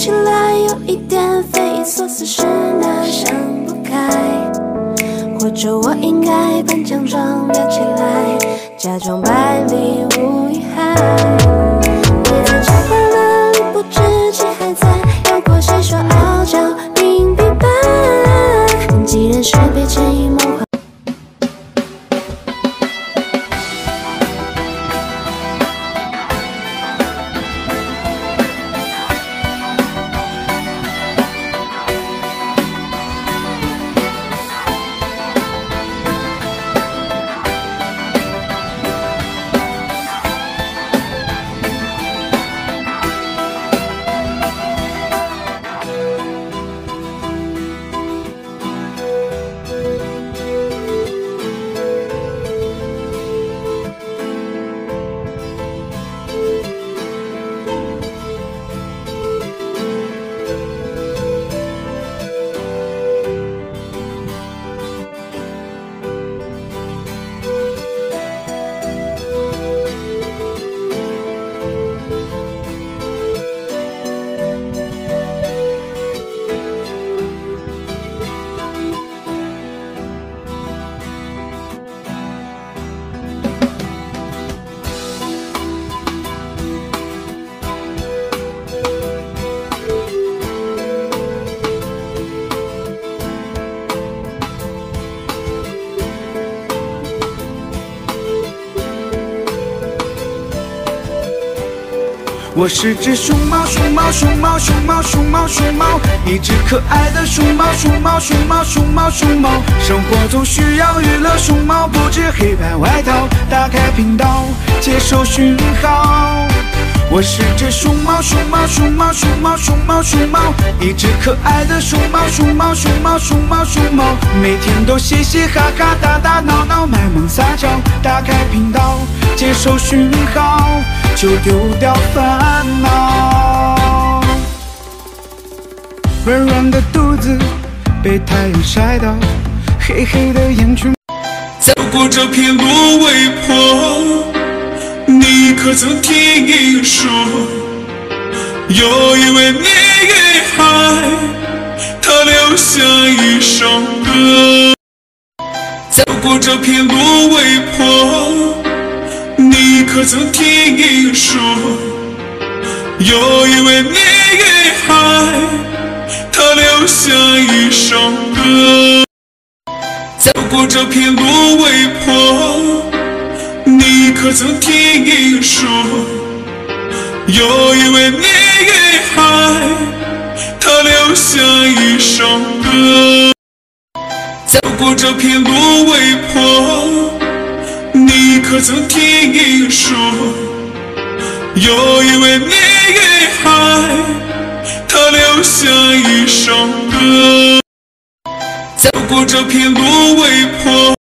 起来有一点匪夷所思，是哪想不开？或者我应该扮假装聊起来，假装百里无一害。你在茶馆哪里？不知情还在，有过谁说傲娇明必白？既然是被我是只熊猫，熊猫，熊猫，熊猫，熊猫，熊猫，一只可爱的熊猫，熊猫，熊猫，熊猫，熊猫。生活中需要娱乐，熊猫不止黑白外套。打开频道，接收讯号。我是只熊猫，熊猫，熊猫，熊猫，熊猫，熊猫，一只可爱的熊猫，熊猫，熊猫，熊猫，熊猫。每天都嘻嘻哈哈，打打闹闹，卖萌撒娇。打开频道，接收讯号。就丢掉烦恼，软软的肚子被太阳晒到，黑黑的眼圈。走过这片芦苇坡，你可曾听说，有一位女孩，她留下一首歌。走过这片芦苇坡。你可曾听说，有一位女孩，她留下一首歌。走过这片芦苇坡，你可曾听说，有一位女孩，她留下一首歌。走过这片芦苇坡。可曾听说，有一位女孩，她留下一首歌。走过这片芦苇坡。